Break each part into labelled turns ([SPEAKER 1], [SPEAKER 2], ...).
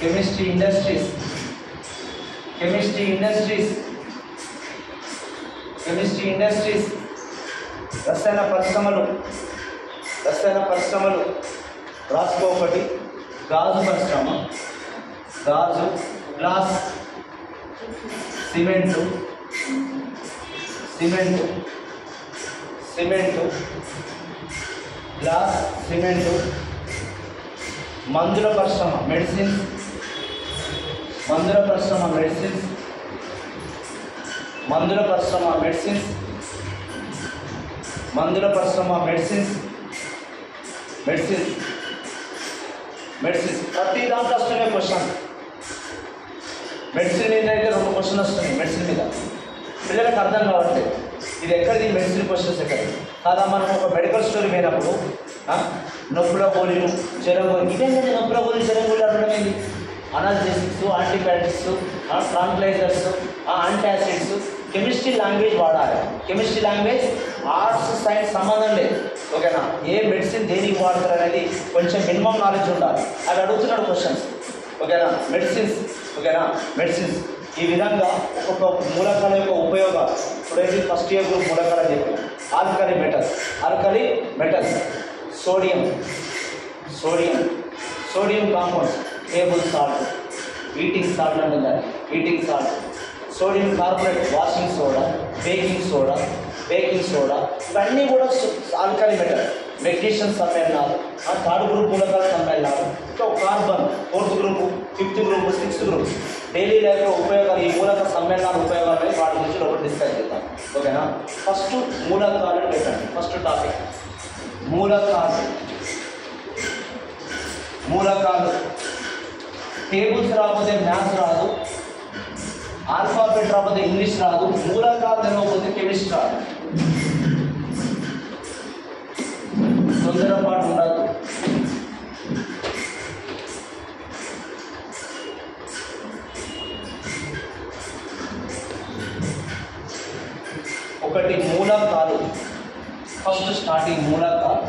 [SPEAKER 1] Chemistry industries chemistry industries chemistry industries రసాయన పరిశ్రమలు. రసాయన పరిశ్రమలు. రాసుకో ఒకటి. గాజు పరిశ్రమ. గాజు glass cement. Cement. Cement. Glass cement. మందుల పరిశ్రమ. మెడిసిన్స్ మందుల పరిశ్రమ మెడిసిన్స్. మందుల పరిశ్రమ మెడిసిన్స్. మందుల పరిశ్రమ మెడిసిన్స్. మెడిసిన్స్ మెడిసిన్స్ ప్రతి దాంట్లో వస్తున్నాయి క్వశ్చన్ మెడిసిన్ మీద అయితే రెండు క్వశ్చన్ వస్తున్నాయి మెడిసిన్ మీద. పిల్లలకు అర్థం కావట్లేదు. ఇది ఎక్కడిది? మెడిసిన్ క్వశ్చన్స్ ఎక్కడ కాదా మనం ఒక మెడికల్ స్టోర్ పోయినప్పుడు నొప్పుల గోళీలు చెరగోలు గోళీ ఇదేంటంటే నొప్పుల గోళీలు జ్వరం అనడం ఏంటి analysis antibiotics tranquilizers antacids chemistry language వాడాలి. కెమిస్ట్రీ లాంగ్వేజ్ ఆర్ట్స్ సైన్స్ సంబంధం లేదు. ఓకేనా? ఏ మెడిసిన్ దేనికి వాడతారు అనేది కొంచెం మినిమం నాలెడ్జ్ ఉండాలి. అది అడుగుతున్నాడు క్వశ్చన్స్ ఓకేనా? మెడిసిన్స్ ఓకేనా? మెడిసిన్స్ ఈ విధంగా ఒక్కొక్క మూలకాల యొక్క ఉపయోగాలు ఇప్పుడైతే ఫస్ట్ ఇయర్ గ్రూప్ మూలకాలు చెప్పి alkali metals alkali metals sodium sodium sodium compounds table salt eating salt అని ఉండాలి eating salt sodium carbonate washing soda baking soda baking soda ఇవన్నీ కూడా ఆల్కలి మెటల్ మెగ్నీషియం సమ్మేళనాలు ఆ థర్డ్ గ్రూప్ మూలకాల సమ్మేళనాలు ఇంకా carbon fourth group fifth group sixth group daily లైఫ్లో ఉపయోగాలు ఈ మూలక సమ్మేళనాల ఉపయోగాలు వాటి గురించి ఒకటి డిస్కస్ చేద్దాం ఓకేనా ఫస్ట్ మూలకాలు పెట్టండి ఫస్ట్ టాపిక్ మూలకాలు మూలకాలు టేబుల్స్ రాకపోతే మ్యాథ్స్ రాదు ఆల్ఫాబెట్ రాకపోతే ఇంగ్లీష్ రాదు మూలకాలు తెలవకపోతే కెమిస్ట్రీ రాదు. తొందరపాటు ఉండదు. ఒకటి మూలకాలు. ఫస్ట్ స్టార్టింగ్ మూలకాలు.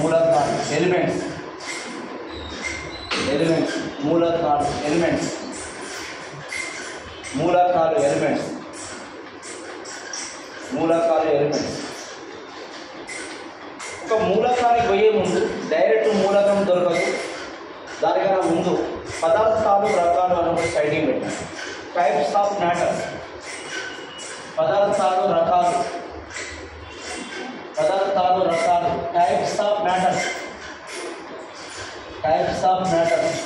[SPEAKER 1] మూలకాలు ఎలిమెంట్స్. ఎలిమెంట్స్ మూలకాలు ఎలిమెంట్స్ మూలకాలు ఎలిమెంట్స్ మూలకాలు ఎలిమెంట్స్ ఒక మూలకానికి పోయే ముందు డైరెక్ట్ మూలకం దొరకదు. దానికన్నా ముందు పదార్థాలు రకాలు అని ఒక సైడింగ్ పెట్టాను. టైప్స్ ఆఫ్ మ్యాటర్స్ పదార్థాలు రకాలు. పదార్థాలు రకాలు. Types of matters types of matters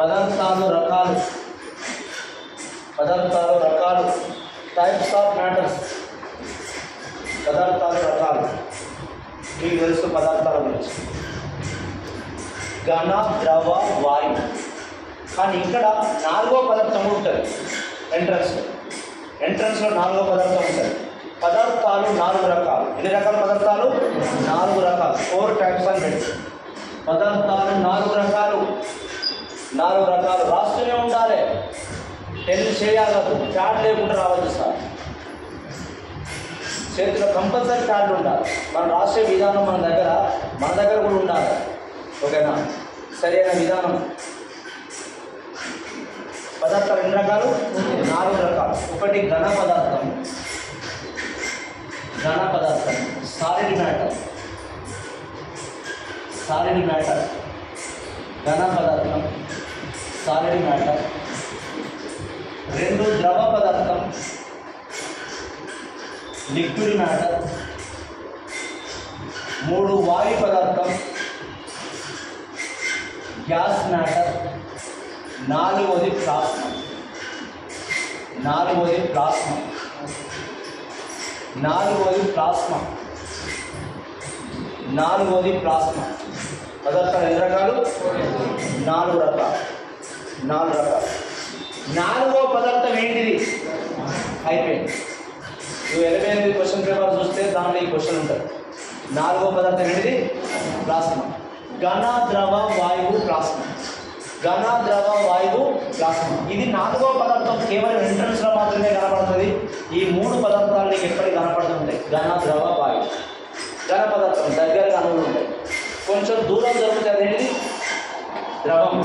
[SPEAKER 1] పదార్థాలు రకాలు పదార్థాలు రకాలు టైప్స్ ఆఫ్ మ్యాటర్స్ పదార్థాలు రకాలు మీకు తెలుసు పదార్థాల గురించి. ఘన ద్రవ వాయు. కానీ ఇక్కడ నాలుగో పదార్థం ఉంటుంది. ఎంట్రన్స్ ఎంట్రన్స్లో నాలుగో పదార్థం ఉంటుంది. పదార్థాలు నాలుగు రకాలు. ఎన్ని రకాల పదార్థాలు? నాలుగు రకాలు. ఫోర్ టైప్స్ అని పెట్టి పదార్థాలు నాలుగు రకాలు. నాలుగు రకాలు. రాస్తూనే ఉండాలి. టెన్ చేయాలి చాట్ లేకుండా రావద్దు సార్. చేతిలో కంపల్సరీ చాట్ ఉండాలి. మనం రాసే విధానం మన దగ్గర మన దగ్గర కూడా ఉండాలి. ఓకేనా? సరైన విధానం. పదార్థాలు ఎన్ని రకాలు? నాలుగు రకాలు. ఒకటి ఘన పదార్థం. ఘన పదార్థం. Solid matter. సాలిడ్ మ్యాటర్ ఘన పదార్థం సాలిడ్ మ్యాటర్ రెండు ద్రవ పదార్థం లిక్విడ్ మ్యాటర్ మూడు వాయు పదార్థం గ్యాస్ మ్యాటర్ నాలుగవది ప్లాస్మా నాలుగవది ప్లాస్మా నాలుగవది ప్లాస్మా నాలుగవది ప్లాస్మా. పదార్థాలు ఎన్ని రకాలు? నాలుగు రకాలు. నాలుగు రకాలు. నాలుగో పదార్థం ఏంటిది? అయిపోయింది నువ్వు ఎనభై ఎనిమిది క్వశ్చన్ పేపర్ చూస్తే దాంట్లో ఈ క్వశ్చన్ ఉంటుంది. నాలుగో పదార్థం ఏంటిది? ప్లాస్మా. ఘన ద్రవ వాయువు ప్లాస్మా. ఘన ద్రవ వాయువు ప్లాస్మా. ఇది నాలుగో పదార్థం కేవలం ఎంట్రన్స్లో మాత్రమే కనపడుతుంది. ఈ మూడు పదార్థాలు నీకు ఎప్పటికీ కనపడుతుంటాయి ఘన ద్రవ వాయువు. ఘన పదార్థం దగ్గర అణువులు ఉంటాయి. కొంచెం దూరం దొరుకుతుంది అనేది ద్రవం.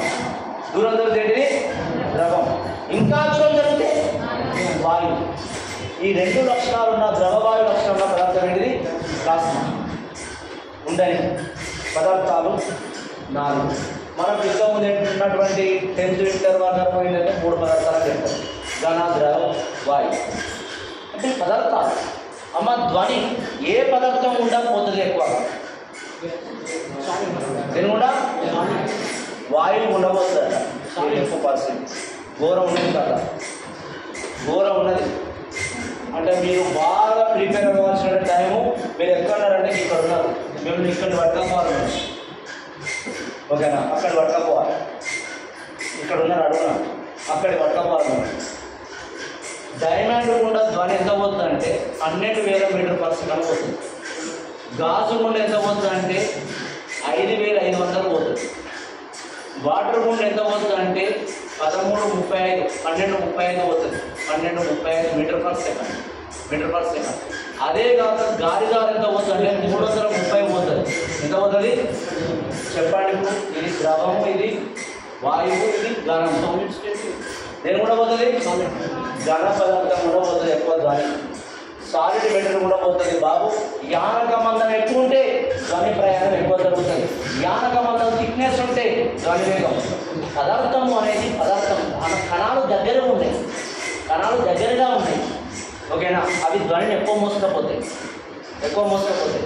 [SPEAKER 1] దూరం జరిగితే ఏంటిది? ద్రవం. ఇంకా దూరం జరిగితే వాయువు ఈ రెండు లక్షణాలు ఉన్న ద్రవవాయు లక్షణం ఉన్న పదార్థం ఏంటిది? ప్లాస్మా. ఉండని పదార్థాలు నాలుగు. మనం ఇంత ముందు ఉన్నటువంటి టెన్త్ ఇంటర్ వరకు ఏంటంటే మూడు పదార్థాలు చెప్తాం ఘన ద్రవ వాయు. అంటే పదార్థాలు. అమ్మ ధ్వని ఏ పదార్థం గుండా పోతుంది ఎక్కువ? దీని కూడా? వాయువు ఉండబోతుందట ఎక్కువ పర్సెంట్ ఘోరం ఉన్నది కదా. ఘోరం ఉన్నది. అంటే మీరు బాగా ప్రిపేర్ అవ్వాల్సిన టైము మీరు ఎక్కడున్నారంటే ఇక్కడ ఉన్నారు. మిమ్మల్ని ఇక్కడ పట్టుకపోవాలి ఓకేనా? అక్కడ పట్టుకపోవాలి. ఇక్కడ ఉన్నారు అడుగున? అక్కడ పట్టుకపోవాలి డైమండ్ గుండా ధ్వని ఎంత పోతుందంటే పన్నెండు వేల మీటర్ పర్ సెకండ్ పోతుంది. గాజు గుండె ఎంత పోతుందంటే ఐదు వేల ఐదు వందలు పోతుంది. వాటర్ గుండె ఎంత పోతుంది అంటే పదమూడు ముప్పై ఐదు పన్నెండు ముప్పై ఐదు పోతుంది. పన్నెండు ముప్పై ఐదు metre per second metre per second. అదే కాక గాలి గారు ఎంత పోతుంది అంటే మూడు వందల ముప్పై పోతుంది. ఎంత పోతుంది? చెప్పండి ఇది ద్రవము ఇది వాయువు ఇది గణం నేను కూడా పోతుంది? ఘన పదార్థం కూడా పోతుంది ఎక్కువ ధ్వని. సాలిడ్ మెటీరియల్ కూడా పోతుంది బాబు. యానక మందం ఎక్కువ ఉంటే ధ్వని ప్రయాణం ఎక్కువ జరుగుతుంది. యానక మందం థిక్నెస్ ఉంటే ధ్వని వేగం. పదార్థము అనేది పదార్థం. మన కణాలు దగ్గర ఉన్నాయి. కణాలు దగ్గరగా ఉన్నాయి. ఓకేనా? అవి ధ్వనిని ఎక్కువ మోసుకపోతాయి. ఎక్కువ మోసుకపోతాయి.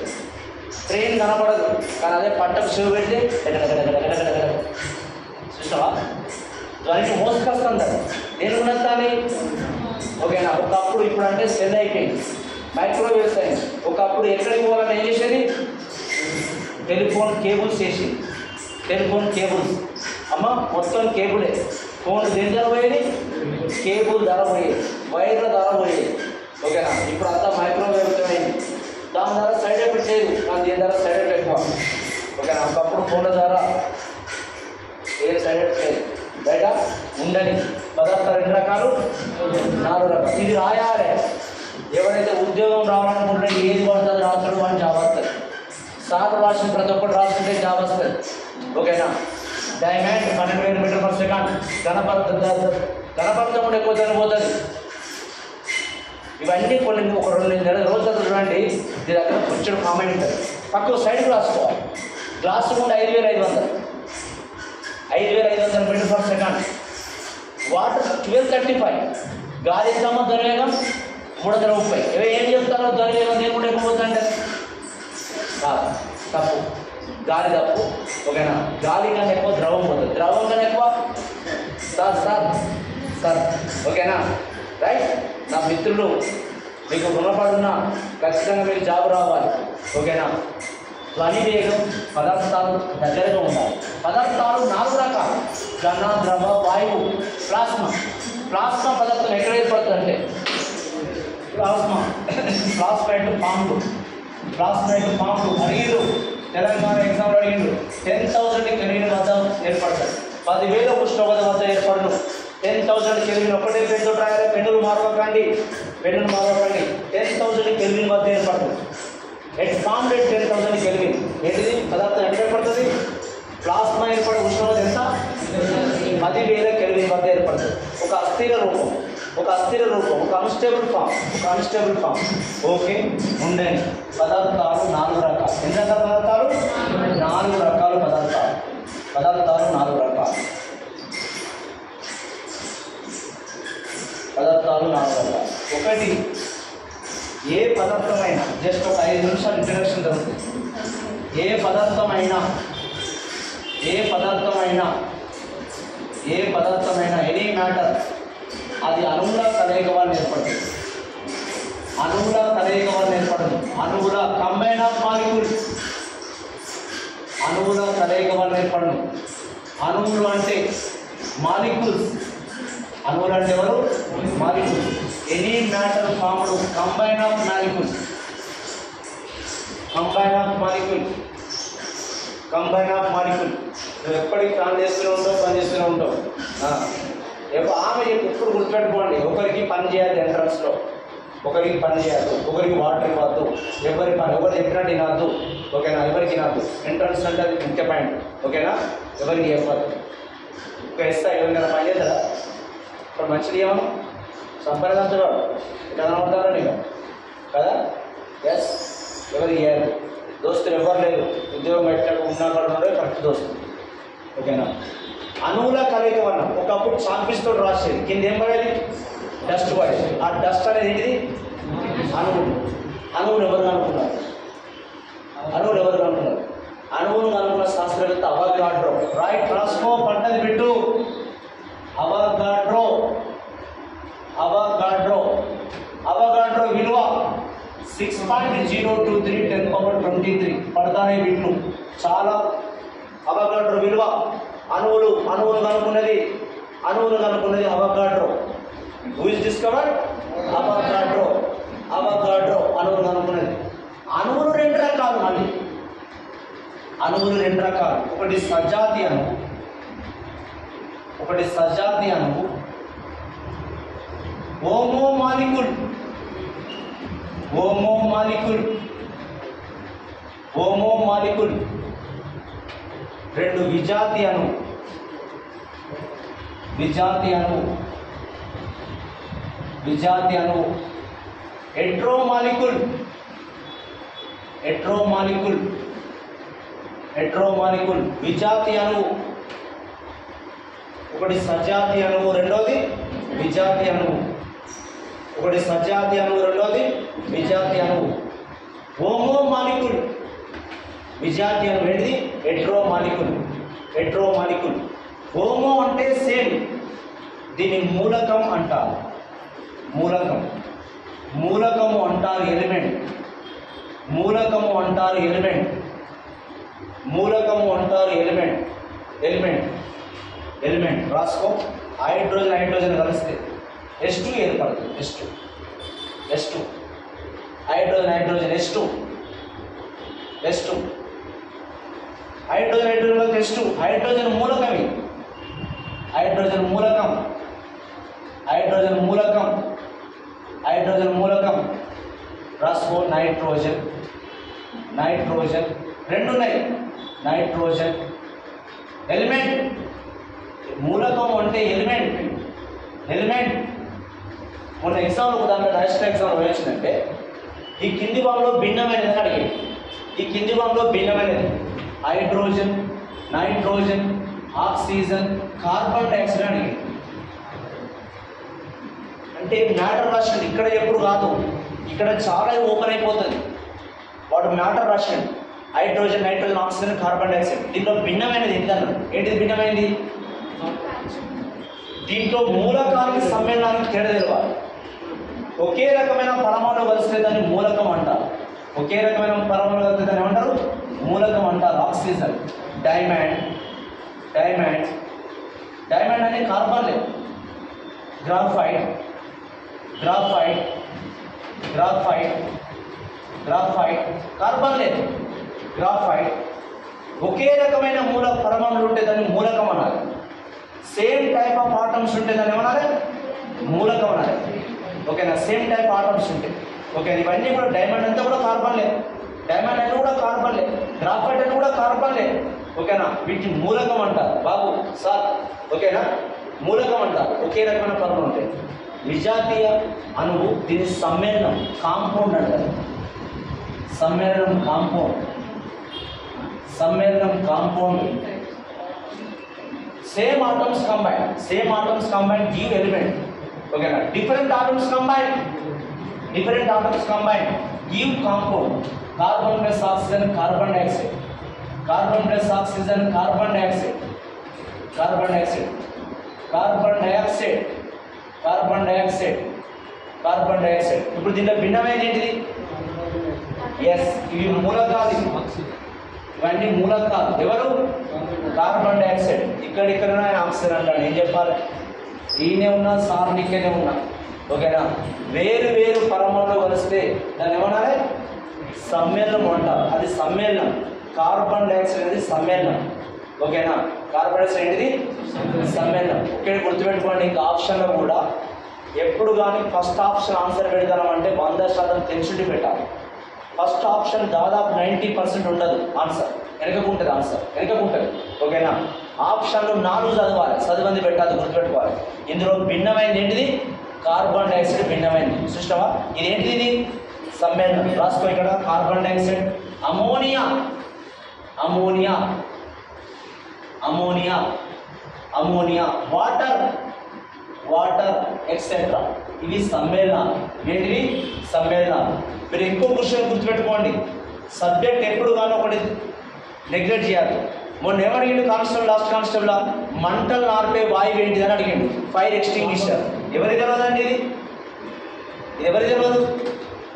[SPEAKER 1] ట్రైన్ కనపడదు. కానీ అదే పంటకు షూ పెడితే గడగడగడగడగడగడ. దానికి ధ్వనిని మోసుకొస్తుంది అది నేను ఓకేనా? ఒకప్పుడు ఇప్పుడు అంటే సెల్ అయిపోయింది మైక్రోవేవ్ సైన్స్ ఒకప్పుడు ఎక్కడికి పోవాలని ఏం చేసేది? టెలిఫోన్ కేబుల్స్ చేసి టెలిఫోన్ కేబుల్స్. అమ్మ మొత్తం కేబులే. ఫోన్ దేని ధర పోయేది? కేబుల్ ధర పోయేది. వైర్ల ధర పోయేది. ఓకేనా? ఇప్పుడు అంతా మైక్రోవేవ్ అయింది. దాని ధర సైడ్ ఎఫెక్ట్ లేదు కానీ దీని ధర సైడ్ ఎఫెక్ట్ ఎక్కువ. ఓకేనా? ఒకప్పుడు ఫోన్ల ధర ఏ సైడ్ ఎఫెక్ట్ లేదు బయట ఉండని. పదార్థాలు రెండు రకాలు? నాలుగు రకాలు. ఇది రాయాలి ఎవరైతే ఉద్యోగం రావాలనుకుంటే ఏది పడుతుంది రాస్తాడు అని జాబ్ వస్తుంది సార్ రాసిన ప్రతి ఒక్కటి రాసుకుంటే జాబ్ వస్తుంది ఓకేనా? డైమండ్ పన్నెండు వేల మీటర్ పర్ సెకండ్ గణపర్థం గణపర్థం ఉండే ఎక్కువ పోతుంది. ఇవన్నీ కొన్ని ఒక రెండు నెలల రోజులు చూడండి. దీని దగ్గర కూర్చొని కామెంట్ ఉంటుంది. పక్కన సైడ్ రాసుకోవాలి గ్లాస్ కూడా ఐదు వేల ఐదు వందలు. ఐదు వేల ఐదు వందల metre per second water twelve thirty five గాలి ఎంతమ్మ ధరవేగం మూడు వందల ముప్పై. ఇవి ఏం చెప్తారో ధరవేగం నేను కూడా ఎక్కువ కాదు తప్పు. గాలి తప్పు. ఓకేనా? గాలి కన్నా ఎక్కువ ద్రవం పోతుంది. ద్రవం కన్నా ఎక్కువ? Sir sir sir. ఓకేనా? రైట్ నా మిత్రులు మీకు రుణపడున్నా ఖచ్చితంగా మీకు జాబ్ రావాలి. ఓకేనా? ధ్వని వేగం పదార్థాలు దగ్గరగా ఉండాలి పదార్థాలు నాలుగు రకాలు. ఘన ద్రవ వాయువు ప్లాస్మా. ప్లాస్మా పదార్థం ఎక్కడ ఏర్పడుతుందంటే ప్లాస్మా. ప్లాస్మైట్ పాములు ప్లాస్మైట్ పాములు అడిగిండు తెలంగాణ ఎగ్జామ్ అడిగిండు టెన్ థౌసండ్ కెరీర్ వద్ద ఏర్పడతాయి. పదివేల ఉష్ణోగ్రత వద్ద ఏర్పడను. టెన్ థౌసండ్ కెల్విన్ ఒకటే పెన్నులు రాయాలి. పెన్నులు మారవకండి పెన్నులు మారవకండి టెన్ థౌసండ్ కెల్విన్ వద్ద ఏర్పడదు at form ten thousand kelvin ఏంటిది? పదార్థం ఎక్కడ ఏర్పడుతుంది? ప్లాస్మా ఏర్పడే ఉష్ణోగ్రత ఎంత? పదివేల కెల్విన్ వద్ద ఏర్పడుతుంది. ఒక అస్థిర రూపం. ఒక అస్థిర రూపం. ఒక అన్స్టేబుల్ ఫామ్ ఒక అన్స్టేబుల్ ఫామ్ ఓకే ఉండండి. పదార్థాలు నాలుగు రకాలు. ఎన్ని రకాల పదార్థాలు? నాలుగు రకాల పదార్థాలు. పదార్థాలు నాలుగు రకాలు. పదార్థాలు నాలుగు రకాలు. ఒకటి ఏ పదార్థమైనా జస్ట్ ఒక ఐదు నిమిషాలు ఇంట్రడక్షన్ జరుగుతుంది. ఏ పదార్థమైనా ఏ పదార్థమైనా ఏ పదార్థమైనా ఎనీ మ్యాటర్ అది అణువుల కలయిక వల్ల ఏర్పడుతుంది అణువుల కలయిక వల్ల ఏర్పడుతుంది అణువుల కంబైన్ ఆఫ్ మాలిక్యూల్స్ అణువుల కలయిక వల్ల ఏర్పడను అణువులు అంటే మాలిక్యూల్స్ అణువులు అంటే ఎవరు? Molecules any matter formed combine of molecules combine of molecules combine of molecule నువ్వు ఎప్పటికి ప్లాన్ చేస్తూనే ఉంటావు పని చేస్తూనే ఉంటావు? ఆమె ఎప్పుడు గుర్తుపెట్టుకోండి. ఒకరికి పని చేయాలి ఎంట్రన్స్లో. ఒకరికి పని చేయద్దు. ఒకరికి వాటర్ ఇవ్వద్దు. ఎవరి పని ఎవరు చెప్పినట్టు తినద్దు. ఓకేనా? ఎవరికి తినద్దు? ఎంట్రన్స్ అంటే అది ముఖ్య పాయింట్. ఓకేనా? ఎవరికి చెప్పద్దు? ఒక ఇస్తా ఎవరికైనా పని చేద్దా ఇప్పుడు మంచిది ఏమను సంప్రదించడం ఇట్లా కనబడతారా కదా? ఎస్ ఎవరు ఇయ్యారు దోస్తులు ఎవరు లేరు. ఉద్యోగం పెట్టక ఉన్నా కూడా కరెక్ట్ దోస్తు ఓకేనా? అణువుల కలయిక వల్ల ఒకప్పుడు చాంపిస్తో రాసేది. కింద ఏం పడేది? డస్ట్ పడేది. ఆ డస్ట్ అనేది ఏంటిది? అణువులు అణువులు ఎవరు కనుక్కున్నారు అణువులు ఎవరు కనుక్కున్నారు అణువును కనుక్కున్న శాస్త్రవేత్త అవగాడ్రో. రైట్ రాసుకో పట్టది పెట్టు. అవగాడ్రో. అవగాడ్రో అవగాడ్రో విలువ six point zero two three ten power twenty three పడతానే బిట్లు చాలా అవగాడ్రో విలువ. అణువులు అణువులు కనుక్కున్నది అణువులు కనుక్కున్నది Avogadro. Who is discovered Avogadro Avogadro అణువులు కనుక్కున్నది. అణువులు రెండు రకాలు మళ్ళీ. అణువులు రెండు రకాలు. ఒకటి సజాతి అణువు. ఒకటి సజాతి అణువు. ఓమో మాలికుల్. ఓమో మాలికుల్. ఓమో మాలికుల్. రెండు విజాతి అణువు విజాతి అణువు విజాతి ఎట్రో మాలికుల్. Hetero molecule. ఎట్రో మాలికుల్. విజాతి ఒకటి సజాతి అణువు. రెండోది విజాతి అణువు. ఒకటి సజాతి అణువు రెండోది విజాతి అణువు హోమో మాలికుల్ విజాతి అణువు ఏంటిది? Hetero molecule hetero molecule homo అంటే సేమ్. దీని మూలకం అంటారు. మూలకం. మూలకము అంటారు ఎలిమెంట్. మూలకము అంటారు ఎలిమెంట్. మూలకము అంటారు ఎలిమెంట్. ఎలిమెంట్. ఎలిమెంట్. రాసుకో. హైడ్రోజన్ హైడ్రోజన్ కలిస్తే ఎస్ టూ ఏర్పడుతుంది S two S two hydrogen hydrogen S two S two hydrogen hydrogen S two hydrogen మూలకం ఇది. హైడ్రోజన్ మూలకం. హైడ్రోజన్ మూలకం. హైడ్రోజన్ మూలకం. రాసుకో నైట్రోజన్. నైట్రోజన్. రెండు ఉన్నాయి. Nitrogen element. మూలకం అంటే ఎలిమెంట్. ఎలిమెంట్. మొన్న ఎగ్జామ్లో ఉదాహరణ నేషనల్ ఎగ్జామ్ వచ్చిందంటే ఈ కింది భాగంలో భిన్నమైనది అని అడిగాడు. ఈ కింది భాగంలో భిన్నమైనది hydrogen nitrogen oxygen carbon dioxide అని అంటే మ్యాటర్ రాసింది ఇక్కడ ఎప్పుడు కాదు ఇక్కడ చాలా ఓపెన్ అయిపోతుంది. వాడు మ్యాటర్ రాసిండు hydrogen nitrogen oxygen carbon dioxide. దీంట్లో భిన్నమైనది ఏంటన్నారు ఏంటిది భిన్నమైనది దీంట్లో మూలకానికి సమ్మేళనానికి తేడా తెలవాలి. ఒకే రకమైన పరమాణు కలిస్తే దాన్ని మూలకం అంటారు. ఒకే రకమైన పరమాణు కలిస్తే దాన్ని ఏమంటారు? మూలకం అంటారు ఆక్సిజన్. డైమండ్ డైమండ్ డైమండ్ అనేది కార్బన్ లేదు graphite graphite graphite graphite carbon లేదు గ్రాఫైట్ ఒకే రకమైన మూల పరమాణులు ఉంటే దాన్ని మూలకం అనాలి. సేమ్ టైప్ ఆఫ్ ఆటమ్స్ ఉంటే దాన్ని ఏమనాలి? మూలకం అనాలి. ఓకేనా? సేమ్ టైప్ ఆటమ్స్ ఉంటాయి. ఓకే ఇవన్నీ కూడా డైమండ్ అంతా కూడా కార్బన్ లేదు డైమండ్ అని కూడా కార్బన్ లేదు గ్రాఫైట్ అని కూడా కార్బన్ లేదు ఓకేనా? వీటిని మూలకం అంటారు. బాబు సార్ ఓకేనా? మూలకం అంటారు. ఒకే రకమైన పనులు ఉంటాయి. విజాతీయ అణువు దీని సమ్మేళనం కాంపౌండ్ అంటారు. సమ్మేళనం కాంపౌండ్ సమ్మేళనం compound same atoms combine same atoms combine give element ఓకేనా different atoms combine different atoms combine give compound carbon plus oxygen carbon dioxide carbon plus oxygen carbon dioxide carbon dioxide carbon dioxide carbon dioxide carbon dioxide ఇప్పుడు దీంట్లో భిన్నమైనది ఏంటిది? Yes ఇవి మూలకాలు. ఇవన్నీ మూలకాలు. ఎవరు? కార్బన్ డైఆక్సైడ్ ఇక్కడ ఇక్కడ ఆయన ఆక్సిజన్ అంటాడు ఏం చెప్పాలి? ఈయనే ఉన్నా సార్ నీకేనే ఉన్నా. ఓకేనా? వేరు వేరు పరమాణులు కలిస్తే దాన్ని ఏమనాలి సమ్మేళనం అంటారు. అది సమ్మేళనం. కార్బన్ డైఆక్సైడ్ అనేది సమ్మేళనం. ఓకేనా? కార్బన్ డైఆక్సైడ్ ఏంటిది? సమ్మేళనం. ఒకటి గుర్తుపెట్టుకోండి ఇంకా ఆప్షన్లో కూడా ఎప్పుడు కానీ ఫస్ట్ ఆప్షన్ ఆన్సర్ పెడతాం అంటే వంద శాతం తెలిసిండి పెట్టాలి. ఫస్ట్ ఆప్షన్ దాదాపు నైంటీ పర్సెంట్ ఉండదు ఆన్సర్. వెనకకుంటుంది ఆన్సర్. వెనకకుంటుంది ఓకేనా? ఆప్షన్లు నాలుగు చదవాలి. చదివంది పెట్టాలి గుర్తుపెట్టుకోవాలి. ఇందులో భిన్నమైనది ఏంటిది? కార్బన్ డైఆక్సైడ్ భిన్నమైనది చూసినావా? ఇదేంటిది ఇది? సమ్మేళనం. రాసుకో ఇక్కడ. Carbon dioxide. Ammonia ammonia ammonia ammonia water. Water etcetera ఇవి సమ్మేళనాలు. ఏంటివి సమ్మేళనాలు. మీరు ఇంకో విషయం గుర్తుపెట్టుకోండి. సబ్జెక్ట్ ఎప్పుడు కానీ ఒకటి నెగ్లెక్ట్ చేయాలి. మొన్న ఏమడిగిండు కానిస్టేబుల్ లాస్ట్ కానిస్టేబుల్? మంటలు నార్పే వాయువు ఏంటిది అని అడిగిండు. ఫైర్ ఎక్స్టింగ్విషర్ ఎవరికి తెలియదండి ఇది? ఇది ఎవరికి తెలియదు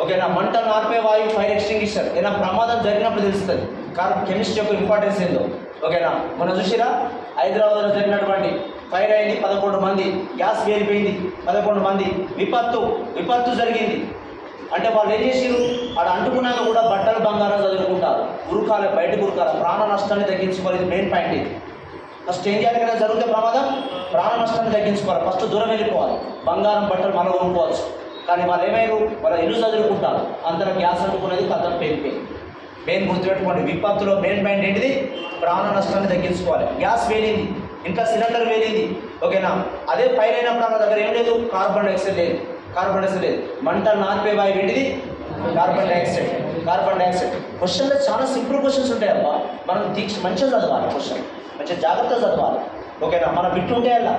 [SPEAKER 1] ఓకేనా మంటలు నార్పే వాయువు ఫైర్ ఎక్స్టింగ్విషర్ ఏదైనా ప్రమాదం జరిగినప్పుడు తెలుస్తుంది. కారణం కెమిస్ట్రీ యొక్క ఇంపార్టెన్స్ ఏందో. ఓకేనా మొన్న చూసిరా? హైదరాబాద్లో జరిగినటువంటి ఫైర్ అయింది పదకొండు మంది. గ్యాస్ వేలిపోయింది పదకొండు మంది. విపత్తు విపత్తు జరిగింది. అంటే వాళ్ళు ఏం చేసిరు ఆడ అంటుకున్నాక కూడా బట్టలు బంగారం చదువుకుంటారు. గురుకాల బయట ఉరుకాల. ప్రాణ నష్టాన్ని తగ్గించుకోవాలి. మెయిన్ పాయింట్ ఇది. ఫస్ట్ ఏం చేయాలి కదా? జరిగితే ప్రమాదం? ప్రాణ నష్టాన్ని తగ్గించుకోవాలి. ఫస్ట్ దూరం వెళ్ళిపోవాలి. బంగారం బట్టలు మనం కొనుక్కోవచ్చు. కానీ వాళ్ళు ఏమైరు వాళ్ళ ఇల్లు చదువుకుంటారు. అంతలో గ్యాస్ అనుకునేది కథం పెరిగిపోయింది మెయిన్ గుర్తుపెట్టుకోండి. విపత్తులో మెయిన్ పాయింట్ ఏంటిది? ప్రాణ నష్టాన్ని తగ్గించుకోవాలి. గ్యాస్ వేలింది ఇంకా సిలిండర్ వేలింది ఓకేనా? అదే ఫైర్ అయినప్పుడు మన దగ్గర ఏం లేదు? కార్బన్ డైఆక్సైడ్ లేదు. కార్బన్ డైఆక్సైడ్ లేదు. మంట నార్పే వాయువు ఏంటిది? కార్బన్ డైఆక్సైడ్ కార్బన్ డైఆక్సైడ్ క్వశ్చన్లో చాలా సింపుల్ క్వశ్చన్స్ ఉంటాయి అబ్బా. మనం దీక్ష మంచిగా చదవాలి క్వశ్చన్ మంచిగా జాగ్రత్తగా చదవాలి. ఓకేనా? మన బిట్లు ఉంటాయి అలా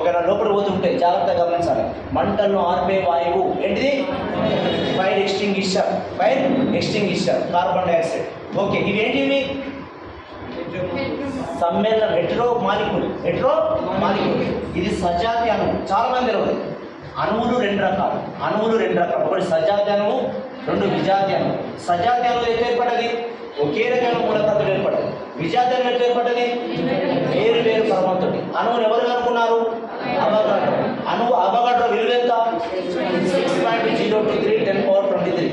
[SPEAKER 1] ఓకేనా? లోపల పోతుంటే జాగ్రత్తగా గమనించాలి. మంటలను ఆర్పే వాయువు ఏంటిది? Fire extinguisher fire extinguisher carbon dioxide okay ఇవేంటివి సమ్మేళనం. హెట్రో మాలిక్యూల్ హెట్రో మాలిక్యూల్ ఇది సజాతి అణువు. చాలా మంది తెలియదు. అణువులు రెండు రకాలు. అణువులు రెండు రకాలు. ఒకటి సజాతి రెండు విజాతి అణువు ఎట్లా ఏర్పడ్డది? ఒకే రకమైన మూలకత్తులు ఏర్పడదు విజాతి ఎట్లా ఏర్పడ్డది? వేరు వేరు పరమాత్తుడి అణువుని ఎవరు కనుక్కున్నారు? అవగాడ్రో అణువు అవగాడ్రో విలువ ఎంత? Six point zero two three ten power twenty three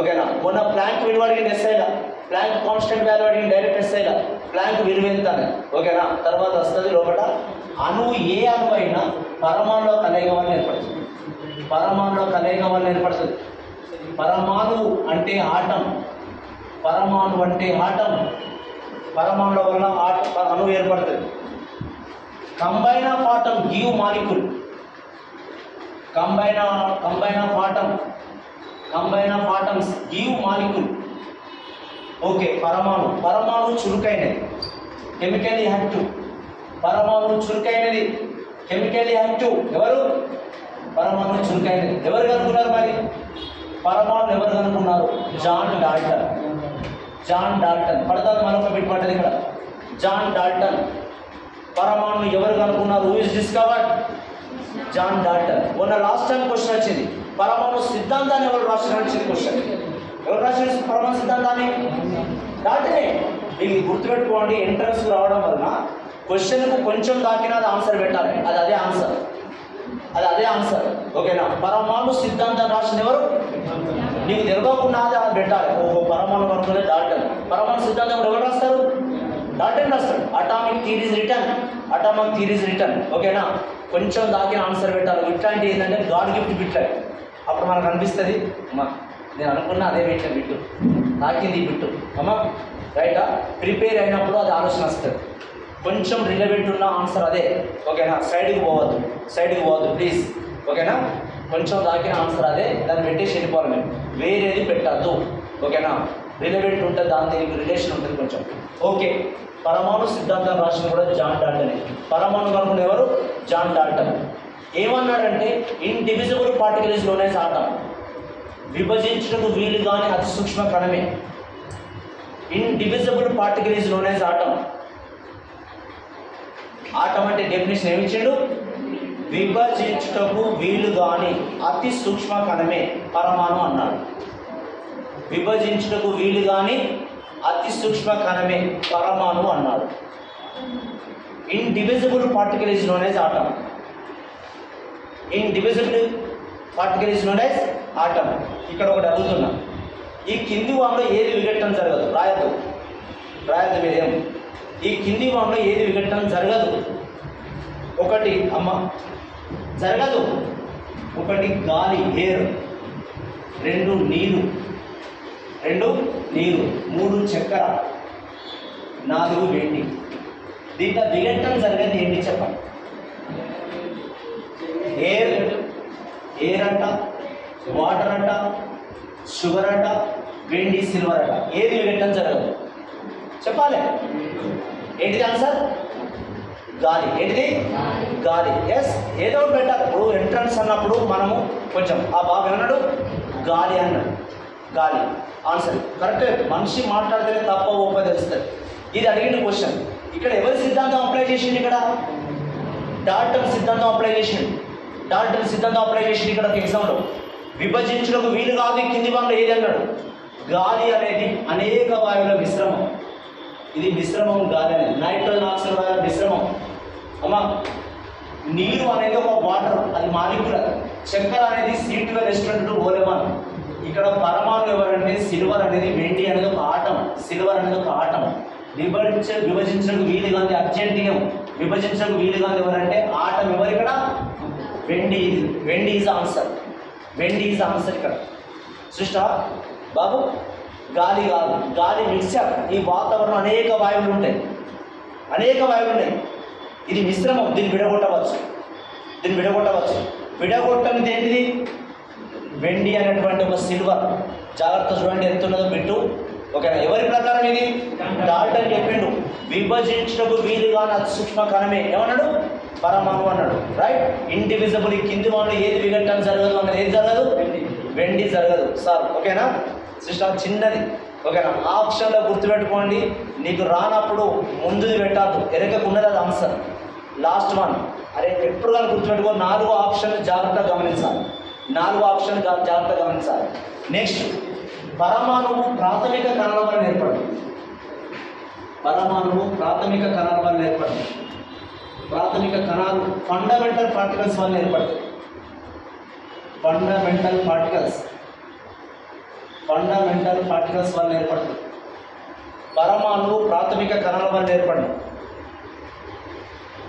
[SPEAKER 1] ఓకేనా? మొన్న ప్లాంక్ విలువ అడిగింది ఎస్ఐలా ప్లాంక్ కాన్స్టెంట్ వాల్యూ అడిగింది డైరెక్ట్ ఎస్ఐలా ప్లాంక్ విలువ ఎంత అని. ఓకేనా? తర్వాత వస్తుంది లోపల. అణువు ఏ అణువైనా పరమాణులో కలయిక వల్ల ఏర్పడుతుంది. పరమాణులో కలయిక వల్ల ఏర్పడుతుంది. పరమాణువు అంటే ఆటం. పరమాణు అంటే ఆటం. పరమాణుల వల్ల ఆట అణువు ఏర్పడుతుంది. Combine of atom give molecule. Combine combine of atom combine of atoms give molecule. Okay పరమాణు. పరమాణు చురుకైనది. Chemical active. పరమాణు చురుకైనది. Chemical active. ఎవరు? పరమాణు చురుకైనది ఎవరు కనుక్కున్నారు మరి? పరమాణు ఎవరు కనుక్కున్నారు? John Dalton. John Dalton. పడతారు మరొక బిట్ ఇక్కడ. John Dalton. పరమాణు ఎవరు కనుక్కున్నారు? Who is discovered John Dalton. మొన్న లాస్ట్ టైం క్వశ్చన్ వచ్చింది. పరమాణు సిద్ధాంతాన్ని ఎవరు రాసిన వచ్చింది క్వశ్చన్ ఎవరు రాసిన పరమాణు సిద్ధాంతాన్ని? డాల్టనే మీకు గుర్తుపెట్టుకోండి ఎంట్రన్స్ రావడం వలన క్వశ్చన్కు కొంచెం దాకినా అది ఆన్సర్ పెట్టాలి. అది అదే ఆన్సర్ అది అదే ఆన్సర్. ఓకేనా? పరమాణు సిద్ధాంతం రాసిన ఎవరు? నీకు తెలియకుండా అది పెట్టాలి. ఓహో పరమాణు అనుకునే డాల్టన్. పరమాణు సిద్ధాంతం ఎవరు రాస్తారు? డాల్టన్ రాస్తాడు. Atomic theories return atomic theories return ఓకేనా? కొంచెం దాకిన ఆన్సర్ పెట్టాలి. ఇట్లాంటి ఏంటంటే గాడ్ గిఫ్ట్ బిట్లే అప్పుడు మనకు అనిపిస్తుంది అమ్మా నేను అనుకున్నా అదే పెట్టిన బిట్టు. తాకింది ఈ బిట్టు. అమ్మా రైటా? ప్రిపేర్ అయినప్పుడు అది ఆలోచన వస్తుంది. కొంచెం రిలవెంట్ ఉన్న ఆన్సర్ అదే. ఓకేనా? సైడ్కి పోవద్దు. సైడ్కి పోవద్దు ప్లీజ్ ఓకేనా? కొంచెం దాకిన ఆన్సర్ అదే. దాన్ని పెట్టేసి వెళ్ళిపోవాలి మేము. వేరేది పెట్టద్దు. ఓకేనా? రిలవెంట్ ఉంటుంది దాని దీనికి రిలేషన్ ఉంటుంది కొంచెం. ఓకే. పరమాణు సిద్ధాంతం రాసిన కూడా జాన్ డాల్టనే. పరమాణు కనుకున్న ఎవరు? John Dalton. ఏమన్నాడంటే ఇండివిజిబుల్ పార్టికల్స్లోనే ఆటం విభజించడం వీలు కాని అతి సూక్ష్మ కణమే ఇండివిజిబుల్ పార్టికల్స్లోనే ఆటం ఆటం అంటే డెఫినేషన్ ఏమి ఇచ్చిండు? విభజించుటకు వీలు కాని అతి సూక్ష్మ కణమే పరమాణు అన్నాడు విభజించుటకు వీలు కాని అతి సూక్ష్మ కణమే పరమాణు అన్నాడు indivisible particle is known as atom indivisible particle is known as atom ఇక్కడ ఒకటి అడుగుతున్నా. ఈ కింది వాళ్ళు ఏది విగట్టడం జరగదు? రాయద్దు. రాయద్దు మీరేం ఈ కింది వాములో ఏది విఘటన జరగదు. ఒకటి అమ్మ. జరగదు. ఒకటి గాలి ఎయిర్. రెండు నీరు. రెండు నీరు. మూడు చక్కెర నాలుగు వెండి దీంట్లో విఘటన జరగదు ఏంటి చెప్పండి? ఎయిర్. ఎయిర్ అంట వాటర్ అంట షుగర్ అంట వెండి సిల్వర్ అంట. ఏది విఘటన జరగదు? చెప్పాలి. ఏంటిది ఆన్సర్ గాలి. ఏంటిది? గాలి. ఎస్ ఏదో ఒకటి పెట్టాలి ఇప్పుడు ఎంట్రన్స్ అన్నప్పుడు మనము కొంచెం ఆ బాబు ఏమన్నాడు? గాలి అన్నాడు. గాలి. ఆన్సర్ కరెక్ట్ మనిషి మాట్లాడితేనే తప్ప ఒప్ప తెలుస్తుంది. ఇది అడిగిన క్వశ్చన్ ఇక్కడ ఎవరి సిద్ధాంతం అప్లై చేసిండు ఇక్కడ? డాల్టన్ సిద్ధాంతం అప్లై చేసిండు డాల్టన్ సిద్ధాంతం అప్లై చేసింది ఇక్కడ ఒక ఎగ్జామ్లో విభజించడానికి వీలు కాదు కింది భాగంలో ఏది అన్నాడు? గాలి అనేది అనేక వాయువుల మిశ్రమం. ఇది మిశ్రమం కాదని. నైట్రల్ నైట్రోజన్ ఆక్సిజన్ మిశ్రమం. అమ్మా నీరు అనేది ఒక వాటర్ అది మాలిక్యులర్ చక్కెర అనేది సీటుగా రెస్టారెంట్ ఓలెమాన్. ఇక్కడ పరమాణు ఎవరంటే సిల్వర్ అనేది వెండి అనేది ఒక ఆటం. సిల్వర్ అనేది ఒక ఆటం. విభజించ విభజించడానికి వీలు కాదు అర్జెంటియం. విభజించడానికి వీలు కాదు ఎవరంటే ఆటం ఎవరు ఇక్కడ? వెండి వెండి ఈజ్ ఆన్సర్ వెండి ఈజ్ ఆన్సర్ ఇక్కడ. సృష్ట బాబు గాలి కాదు గాలి మిక్సర్ ఈ వాతావరణం అనేక వాయువులు ఉంటాయి. అనేక వాయువులు ఉన్నాయి. ఇది మిశ్రమం. దీన్ని విడగొట్టవచ్చు. దీన్ని విడగొట్టవచ్చు. విడగొట్టనిది ఏంటిది? వెండి అనేటువంటి ఒక సిల్వర్. జాగ్రత్త చూడండి ఎంత ఉన్నదో బిట్టు. ఓకేనా ఎవరి ప్రకారం ఇది? డాల్టన్ చెప్పిండు. విభజించటకు వీలుగా సూక్ష్మ కణమే ఏమన్నాడు? పరమాణు అన్నాడు. రైట్ ఇండివిజిబుల్ ఈ కింది వాళ్ళు ఏది విఘటన జరగదు అన్నది ఏది జరగదు? వెండి జరగదు. సార్ ఓకేనా? సిస్టమ్ చిన్నది. ఓకేనా ఆప్షన్లో గుర్తుపెట్టుకోండి. నీకు రానప్పుడు ముందుది పెట్టద్దు. ఎరకకున్నది అది ఆన్సర్ లాస్ట్ వన్ అరే ఎప్పుడు కానీ గుర్తుపెట్టుకో నాలుగు ఆప్షన్లు జాగ్రత్తగా గమనించాలి. నాలుగు ఆప్షన్ జాగ్రత్తగా గమనించాలి. నెక్స్ట్ పరమాణువు ప్రాథమిక కణాల వల్ల ఏర్పడింది. పరమాణువు ప్రాథమిక కణాల వల్ల ఏర్పడింది. ప్రాథమిక కణాలు ఫండమెంటల్ పార్టికల్స్ వల్ల ఏర్పడతాయి. ఫండమెంటల్ పార్టికల్స్ ఫండమెంటల్ పార్టికల్స్ వల్ల ఏర్పడుతుంది. పరమాణువు ప్రాథమిక కణాల వల్ల ఏర్పడింది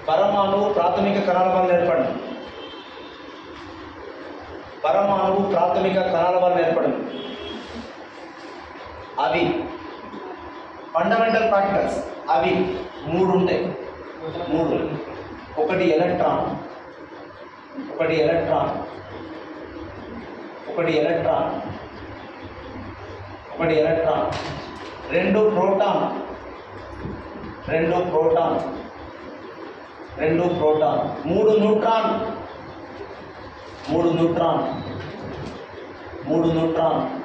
[SPEAKER 1] పరమాణువు ప్రాథమిక కణాల వల్ల ఏర్పడింది పరమాణువు ప్రాథమిక కణాల వల్ల ఏర్పడింది అవి ఫండమెంటల్ పార్టికల్స్ అవి మూడు ఉంటాయి. మూడు. ఒకటి ఎలక్ట్రాన్. ఒకటి ఎలక్ట్రాన్. ఒకటి ఎలక్ట్రాన్. ఒకటి ఎలక్ట్రాన్. రెండు ప్రోటాన్. రెండు ప్రోటాన్. రెండు ప్రోటాన్. మూడు న్యూట్రాన్. మూడు న్యూట్రాన్. మూడు న్యూట్రాన్.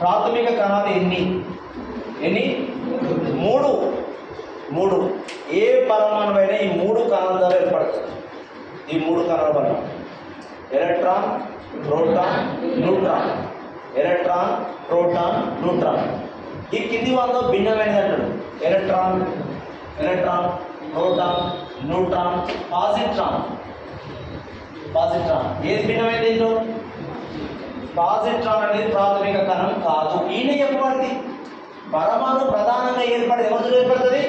[SPEAKER 1] ప్రాథమిక కణాలు ఎన్ని? ఎన్ని? మూడు. మూడు. ఏ పరమాణువైనా ఈ మూడు కణాల ద్వారా ఏర్పడుతుంది ఈ మూడు కణాల వల్ల electron proton neutron. Electron proton neutron. ఈ కింది వాళ్ళతో భిన్నమైనది అంటాడు electron electron proton neutron positron positron ఏది భిన్నమైనది ఏంటో పాజిట్రాన్ అనేది ప్రాథమిక కణం కాదు. ఈయన చెప్పబడింది పరమాణు ప్రధానంగా ఏర్పడేది ఎవరితో ఏర్పడుతుంది?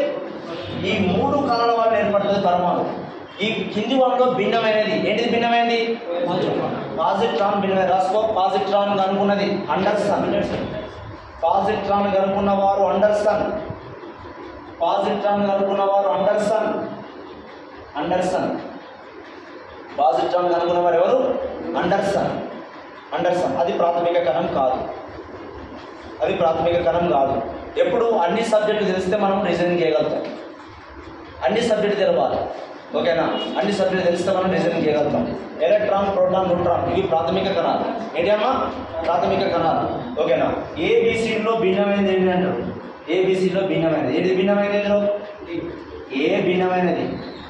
[SPEAKER 1] ఈ మూడు కణాల వల్ల ఏర్పడుతుంది పరమాణు. ఈ కింది వాళ్ళలో భిన్నమైనది. ఏంటిది భిన్నమైనది పాజిట్రాన్ భిన్నమైన రాసుకో. Positron కనుక్కున్నది Anderson. పాజిట్రాన్ కనుక్కున్న వారు అండర్సన్. పాజిట్రాన్ కనుక్కున్న వారు అండర్సన్. అండర్సన్. పాజిట్రాన్ కనుక్కున్న వారు ఎవరు? అండర్సన్. అండర్సన్. అది ప్రాథమిక కణం కాదు. అది ప్రాథమిక కణం కాదు. ఎప్పుడు అన్ని సబ్జెక్టులు తెలిస్తే మనం రీజనింగ్ చేయగలుగుతాం. అన్ని సబ్జెక్టు తెలవాలి. ఓకేనా? అన్ని సబ్జెక్ట్ తెలిస్తే మనం రీజనింగ్ చేయగలుగుతాం. ఎలక్ట్రాన్ ప్రోటాన్ న్యూట్రాన్ ఇవి ప్రాథమిక కణాలు. ఏంటమ్మా ప్రాథమిక కణాలు. ఓకేనా? ఏబిసిడిలో భిన్నమైనది ఏంటి అంటారు? ఏబిసిడిలో భిన్నమైనది. ఏది భిన్నమైనది ఇందులో ఏ భిన్నమైనది?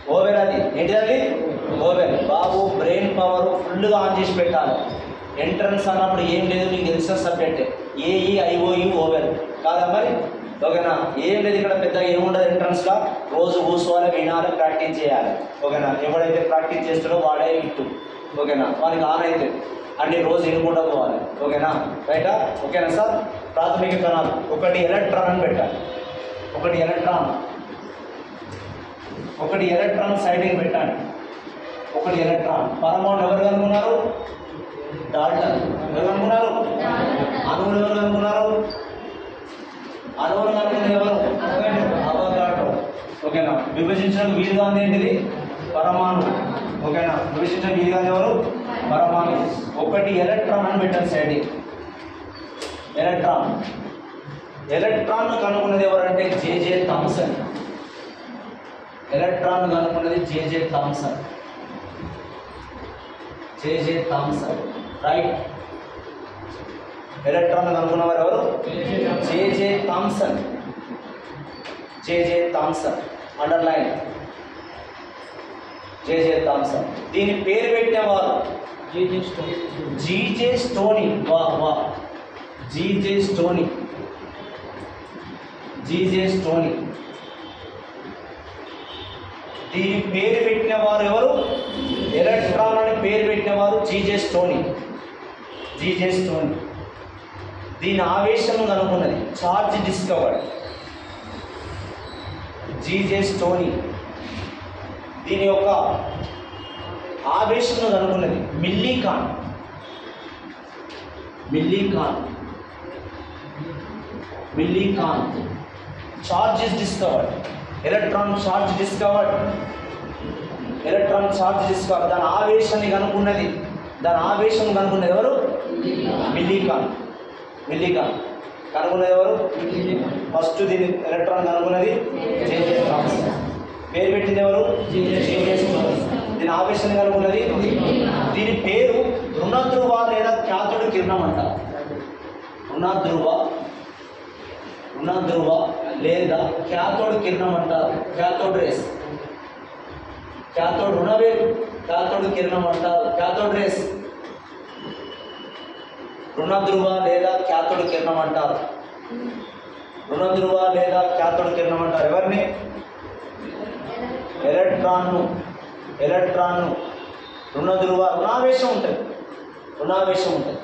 [SPEAKER 1] ఓవెల్ అది. ఏంటి అది? ఓవెల్ బాబు బ్రెయిన్ పవర్ ఫుల్గా ఆన్ చేసి పెట్టాలి. ఎంట్రన్స్ అన్నప్పుడు ఏం లేదు మీకు తెలిసిన సబ్జెక్ట్. ఏఈ ఐఓఈ ఓవెల్ కాదా మరి? ఓకేనా? ఏం లేదు ఇక్కడ పెద్దగా ఏముండదు ఎంట్రన్స్లో రోజు కూర్చోవాలి వినాలి ప్రాక్టీస్ చేయాలి. ఓకేనా? ఎవడైతే ప్రాక్టీస్ చేస్తాడో వాడే ఇట్టు. ఓకేనా? వానికి ఆన్ అయితే అన్ని రోజు వినకుండా పోవాలి. ఓకేనా? రైటా? ఓకేనా సార్? ప్రాథమిక కణాలు ఒకటి ఎలక్ట్రాన్ అని పెట్టాలి. ఒకటి ఎలక్ట్రాన్. ఒకటి ఎలక్ట్రాన్ సైడింగ్ పెట్టండి ఒకటి ఎలక్ట్రాన్. పరమాణు ఎవరు కనుక్కున్నారు? డాల్టన్ ఎవరు కనుక్కున్నారు? అణువులు ఎవరు కనుక్కున్నారు? అణువులు ఎవరు అవగాడ్రో ఓకేనా విభజించడం వీలుగా ఏంటిది? పరమాణు. ఓకేనా? విభజించడం వీలుగా ఎవరు? పరమాణు. ఒకటి ఎలక్ట్రాన్ అని పెట్టాను సైడ్. ఎలక్ట్రాన్. ఎలక్ట్రాన్ కనుక్కున్నది ఎవరంటే జేజే Thomson. Electron కనుక్కున్నది JJ Thomson. JJ Thomson. Right. Electron కనుక్కున్నవారు ఎవరు? JJ Thomson. JJ Thomson. Underline. JJ Thomson. దీని పేరు పెట్టేవారు జీజే స్టోనీ. వా వా. GJ Stoney. GJ Stoney. దీని పేరు పెట్టిన వారు ఎవరు? ఎలక్ట్రాన్ అని పేరు పెట్టిన వారు జీజే స్టోనీ. GJ Stoney. దీని ఆవేశం కనుక్కున్నది చార్జ్ డిస్కవర్డ్ జీజే స్టోనీ దీని యొక్క ఆవేశం కనుక్కున్నది Millikan Millikan Millikan charge is discovered electron charge discovered electron charge discovered దాని ఆవేశాన్ని కనుక్కున్నది. దాని ఆవేశం కనుక్కున్నది ఎవరు? మిల్లీకాన్ మిల్లీకాన్ కనుగొన్నది ఎవరు? ఫస్ట్ దీని ఎలక్ట్రాన్ కనుగొన్నది జేజే థామస్ పేరు పెట్టింది ఎవరు? జేజే థామస్ దీని ఆవేశం కనుగొన్నది? దీని పేరు రుణధ్రువ లేదా ఖ్యాతుడు కిరణం అంటారు రుణధ్రువ రుణధ్రువ లేదా క్యాథోడ్ కిరణం అంటారు క్యాథోడ్ రేస్. క్యాథోడ్ రుణవే క్యాథోడ్ కిరణం అంటారు క్యాథోడ్ రేస్. రుణధ్రువ లేదా ఖ్యాతుడు కిరణం అంటారు. రుణధ్రువ లేదా ఖ్యాతుడు కిరణం అంటారు. ఎవరిని? ఎలక్ట్రాన్ను. ఎలక్ట్రాన్ను. రుణధ్రువ రుణావేశం ఉంటుంది. రుణావేశం ఉంటుంది.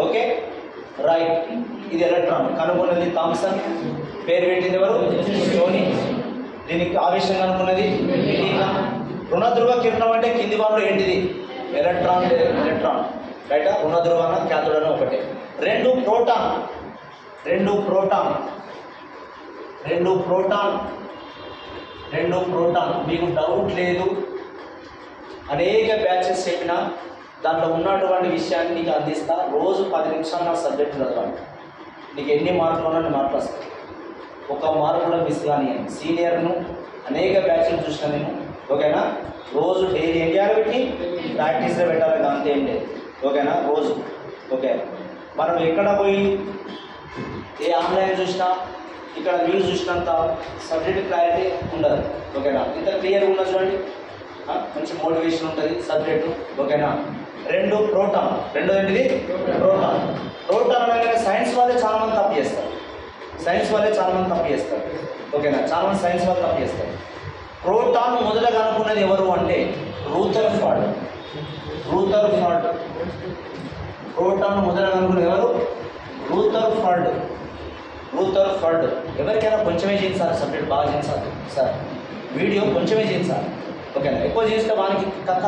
[SPEAKER 1] ఓకే? రైట్. ఇది ఎలక్ట్రాన్. కనుగొన్నది థామ్సన్. పేరు పెట్టింది ఎవరు? స్టోనీ దీనికి ఆవేశం కనుక్కున్నది రుణధ్రువ కిరణం అంటే కింది వాళ్ళు ఏంటిది? ఎలక్ట్రాన్ లేదా. ఎలక్ట్రాన్. రైటా రుణధ్రువ అన్న క్యాథోడ్ అన్న ఒకటే. రెండు ప్రోటాన్. రెండు ప్రోటాన్. రెండు ప్రోటాన్. రెండు ప్రోటాన్. మీకు డౌట్ లేదు. అనేక బ్యాచెస్ చెప్పినా దాంట్లో ఉన్నటువంటి విషయాన్ని నీకు అందిస్తా. రోజు పది నిమిషాలు నా సబ్జెక్ట్ చదవండి నీకు ఎన్ని మార్కులు ఉన్నా మార్కులు వస్తాయి ఒక మార్కు కూడా మిస్ కానీ సీనియర్ను అనేక బ్యాచ్లు చూసిన నేను. ఓకేనా? రోజు డైలీ ఏం చేయాలి పెట్టి? ప్రాక్టీస్లో పెట్టాలి. అంతేం లేదు. ఓకేనా? రోజు. ఓకే. మనం ఎక్కడ పోయి ఏ ఆన్లైన్ చూసినా ఇక్కడ న్యూస్ చూసినంత సబ్జెక్ట్ క్లారిటీ ఉండదు. ఓకేనా? ఇంత క్లియర్గా ఉన్నది చూడండి. మంచి మోటివేషన్ ఉంటుంది సబ్జెక్టు. ఓకేనా? రెండు ప్రోటాన్. రెండో ఏంటిది? ప్రోటాన్. ప్రోటాన్ అనగానే సైన్స్ వాళ్ళే చాలా మంది తప్పు చేస్తారు. సైన్స్ వాళ్ళే చాలా మంది తప్పు చేస్తారు. ఓకేనా? చాలా మంది సైన్స్ వాళ్ళు తప్పు చేస్తారు. ప్రోటాన్ మొదట కనుక్కున్నది ఎవరు అంటే రూతర్ ఫాల్డ్ రూతర్ ఫాల్డ్ ప్రోటాన్ మొదట కనుక్కున్నది ఎవరు? Rutherford Rutherford. ఎవరికైనా కొంచెమే చేయండి సార్ సబ్జెక్ట్ బాగా చేయండి సార్. సార్ వీడియో కొంచెమే చేయండి సార్. ఓకేనా? ఎక్కువ చేస్తే వానికి కథ